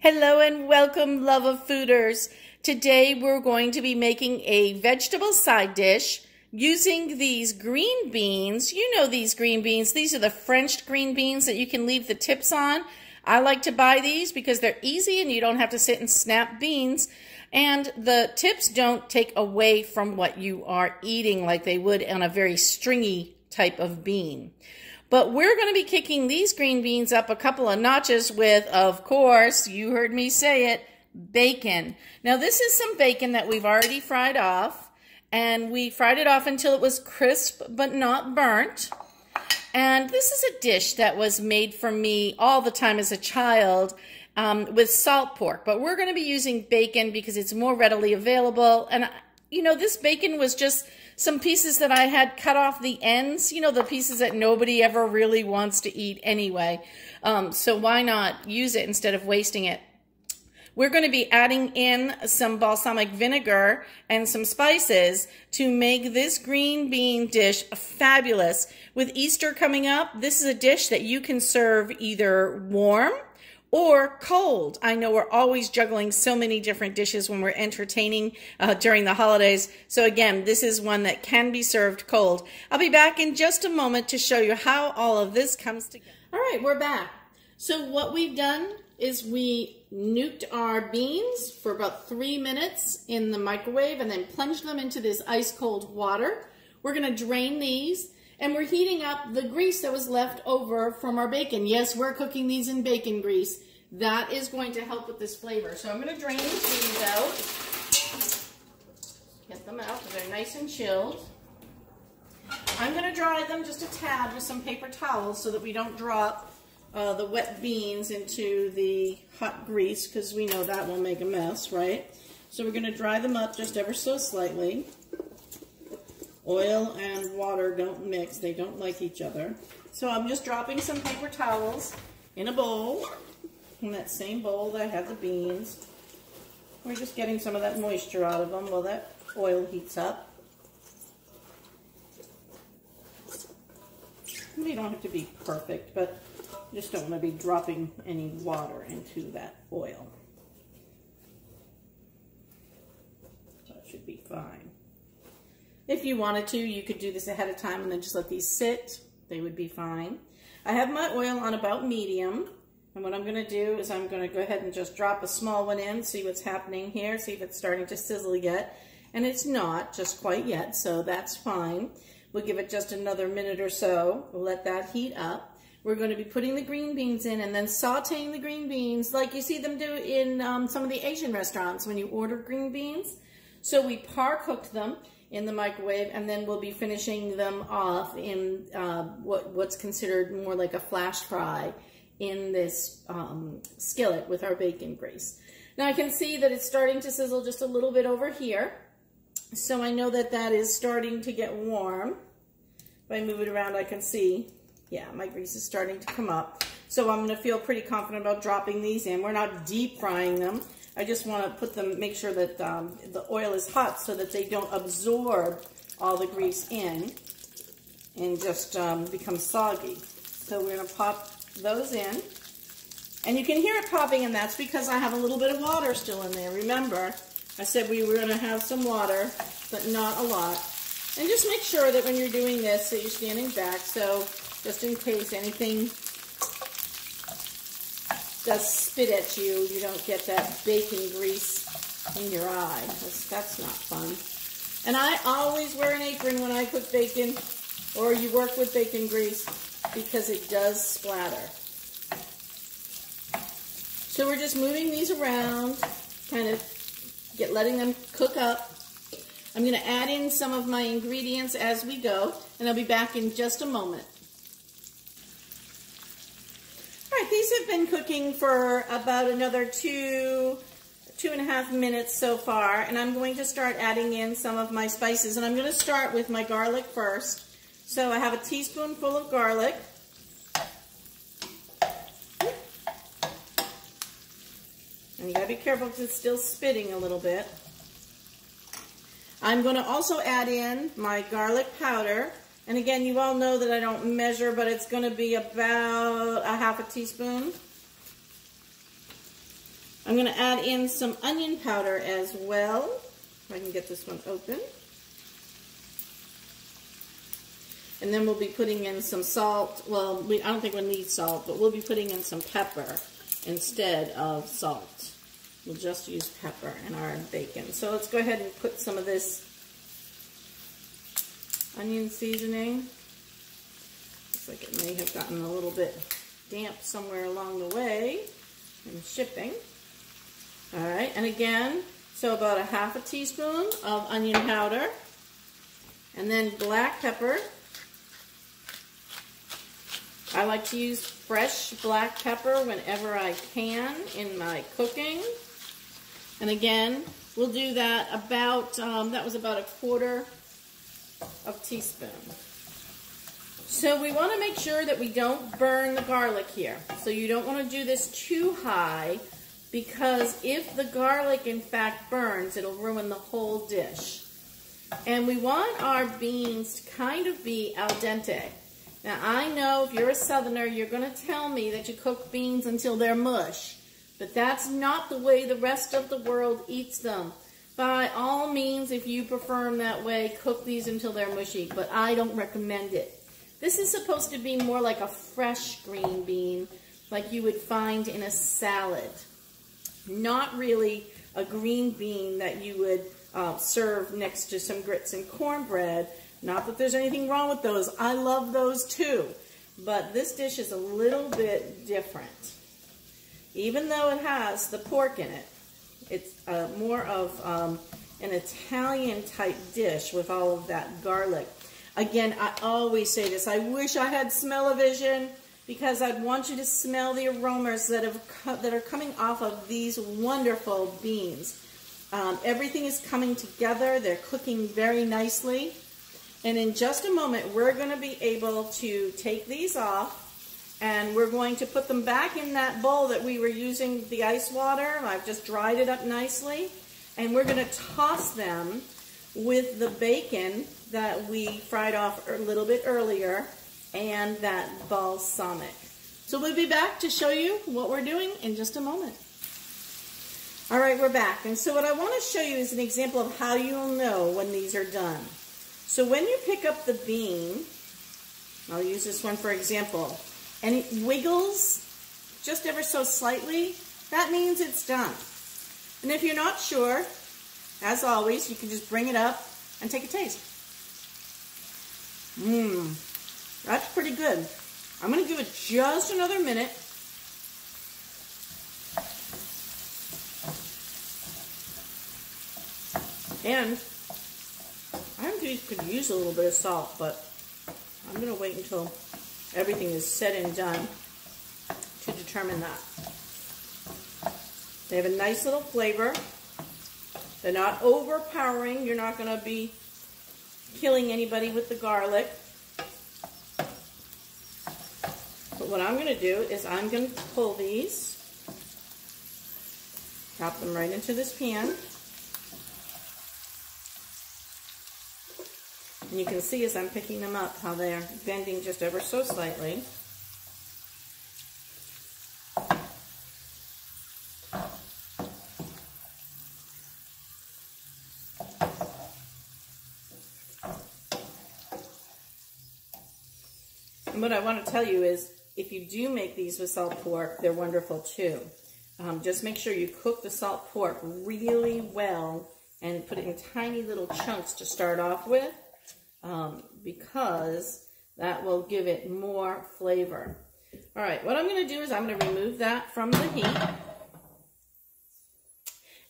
Hello and welcome, love of fooders. Today we're going to be making a vegetable side dish using these green beans. You know these green beans. These are the French green beans that you can leave the tips on. I like to buy these because they're easy and you don't have to sit and snap beans. And the tips don't take away from what you are eating like they would on a very stringy type of bean. But we're going to be kicking these green beans up a couple of notches with, of course, you heard me say it, bacon. Now this is some bacon that we've already fried off. And we fried it off until it was crisp but not burnt. And this is a dish that was made for me all the time as a child um, with salt pork. But we're going to be using bacon because it's more readily available. And, you know, this bacon was just some pieces that I had cut off the ends, you know, the pieces that nobody ever really wants to eat anyway. Um, so why not use it instead of wasting it? We're going to be adding in some balsamic vinegar and some spices to make this green bean dish fabulous. With Easter coming up, this is a dish that you can serve either warm or cold. I know we're always juggling so many different dishes when we're entertaining uh, during the holidays. So again, this is one that can be served cold. I'll be back in just a moment to show you how all of this comes together. All right, we're back. So what we've done is we nuked our beans for about three minutes in the microwave and then plunged them into this ice cold water. We're gonna drain these and we're heating up the grease that was left over from our bacon. Yes, we're cooking these in bacon grease. That is going to help with this flavor. So I'm going to drain these out. Get them out they're nice and chilled. I'm going to dry them just a tad with some paper towels so that we don't drop uh, the wet beans into the hot grease because we know that will make a mess, right? So we're going to dry them up just ever so slightly. Oil and water don't mix. They don't like each other. So I'm just dropping some paper towels in a bowl. In that same bowl that I had the beans. We're just getting some of that moisture out of them while that oil heats up. You don't have to be perfect, but just don't want to be dropping any water into that oil. That should be fine. If you wanted to, you could do this ahead of time and then just let these sit. They would be fine. I have my oil on about medium. And what I'm going to do is I'm going to go ahead and just drop a small one in, see what's happening here, see if it's starting to sizzle yet. And it's not just quite yet, so that's fine. We'll give it just another minute or so. We'll let that heat up. We're going to be putting the green beans in and then sauteing the green beans like you see them do in um, some of the Asian restaurants when you order green beans. So we par cooked them in the microwave, and then we'll be finishing them off in uh, what, what's considered more like a flash fry in this um, skillet with our bacon grease. Now I can see that it's starting to sizzle just a little bit over here. So I know that that is starting to get warm. If I move it around, I can see, yeah, my grease is starting to come up. So I'm gonna feel pretty confident about dropping these in. We're not deep frying them. I just want to put them, make sure that um, the oil is hot so that they don't absorb all the grease in and just um, become soggy. So we're going to pop those in. And you can hear it popping, and that's because I have a little bit of water still in there. Remember, I said we were going to have some water, but not a lot. And just make sure that when you're doing this that you're standing back, so just in case anything does spit at you, you don't get that bacon grease in your eye. That's, that's not fun. And I always wear an apron when I cook bacon or you work with bacon grease because it does splatter. So we're just moving these around, kind of get letting them cook up. I'm going to add in some of my ingredients as we go, and I'll be back in just a moment. these have been cooking for about another two, two and a half minutes so far, and I'm going to start adding in some of my spices. And I'm going to start with my garlic first. So I have a teaspoonful of garlic. And you gotta be careful because it's still spitting a little bit. I'm going to also add in my garlic powder. And again, you all know that I don't measure, but it's going to be about a half a teaspoon. I'm going to add in some onion powder as well. If I can get this one open. And then we'll be putting in some salt. Well, we, I don't think we'll need salt, but we'll be putting in some pepper instead of salt. We'll just use pepper in our bacon. So let's go ahead and put some of this onion seasoning. Looks like it may have gotten a little bit damp somewhere along the way in shipping. All right, and again, so about a half a teaspoon of onion powder, and then black pepper, I like to use fresh black pepper whenever I can in my cooking. And again, we'll do that about, um, that was about a quarter of teaspoon. So we want to make sure that we don't burn the garlic here. So you don't want to do this too high because if the garlic in fact burns, it'll ruin the whole dish. And we want our beans to kind of be al dente. Now, I know if you're a southerner, you're going to tell me that you cook beans until they're mush. But that's not the way the rest of the world eats them. By all means, if you prefer them that way, cook these until they're mushy. But I don't recommend it. This is supposed to be more like a fresh green bean, like you would find in a salad. Not really a green bean that you would uh, serve next to some grits and cornbread not that there's anything wrong with those. I love those too. But this dish is a little bit different. Even though it has the pork in it, it's uh, more of um, an Italian type dish with all of that garlic. Again, I always say this. I wish I had smell-o-vision because I'd want you to smell the aromas that, have that are coming off of these wonderful beans. Um, everything is coming together. They're cooking very nicely. And in just a moment, we're going to be able to take these off and we're going to put them back in that bowl that we were using the ice water. I've just dried it up nicely. And we're going to toss them with the bacon that we fried off a little bit earlier and that balsamic. So we'll be back to show you what we're doing in just a moment. All right, we're back. And so what I want to show you is an example of how you'll know when these are done. So when you pick up the bean, I'll use this one for example, and it wiggles just ever so slightly, that means it's done. And if you're not sure, as always, you can just bring it up and take a taste. Mmm, that's pretty good. I'm going to give it just another minute. And I could use a little bit of salt, but I'm going to wait until everything is said and done to determine that. They have a nice little flavor. They're not overpowering. You're not going to be killing anybody with the garlic. But what I'm going to do is I'm going to pull these, drop them right into this pan. And you can see as I'm picking them up how they're bending just ever so slightly. And what I want to tell you is, if you do make these with salt pork, they're wonderful too. Um, just make sure you cook the salt pork really well and put it in tiny little chunks to start off with um, because that will give it more flavor. All right, what I'm going to do is I'm going to remove that from the heat.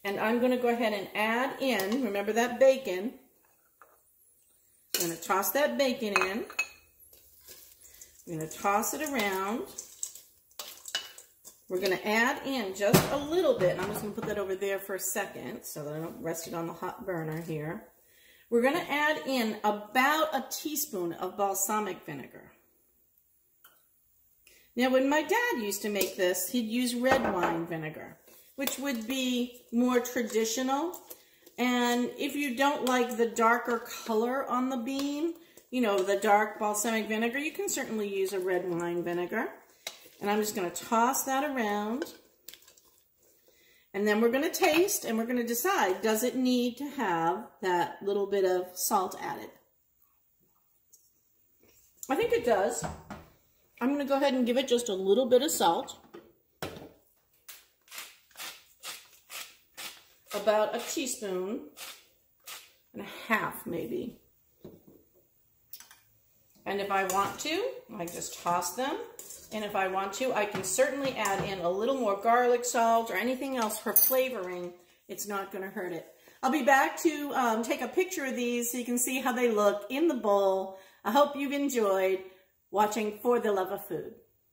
And I'm going to go ahead and add in, remember that bacon. I'm going to toss that bacon in. I'm going to toss it around. We're going to add in just a little bit. I'm just going to put that over there for a second so that I don't rest it on the hot burner here. We're going to add in about a teaspoon of balsamic vinegar. Now, when my dad used to make this, he'd use red wine vinegar, which would be more traditional. And if you don't like the darker color on the bean, you know, the dark balsamic vinegar, you can certainly use a red wine vinegar. And I'm just going to toss that around. And then we're going to taste and we're going to decide, does it need to have that little bit of salt added? I think it does. I'm going to go ahead and give it just a little bit of salt. About a teaspoon and a half maybe. And if I want to, I just toss them. And if I want to, I can certainly add in a little more garlic salt or anything else for flavoring. It's not going to hurt it. I'll be back to um, take a picture of these so you can see how they look in the bowl. I hope you've enjoyed watching For the Love of Food.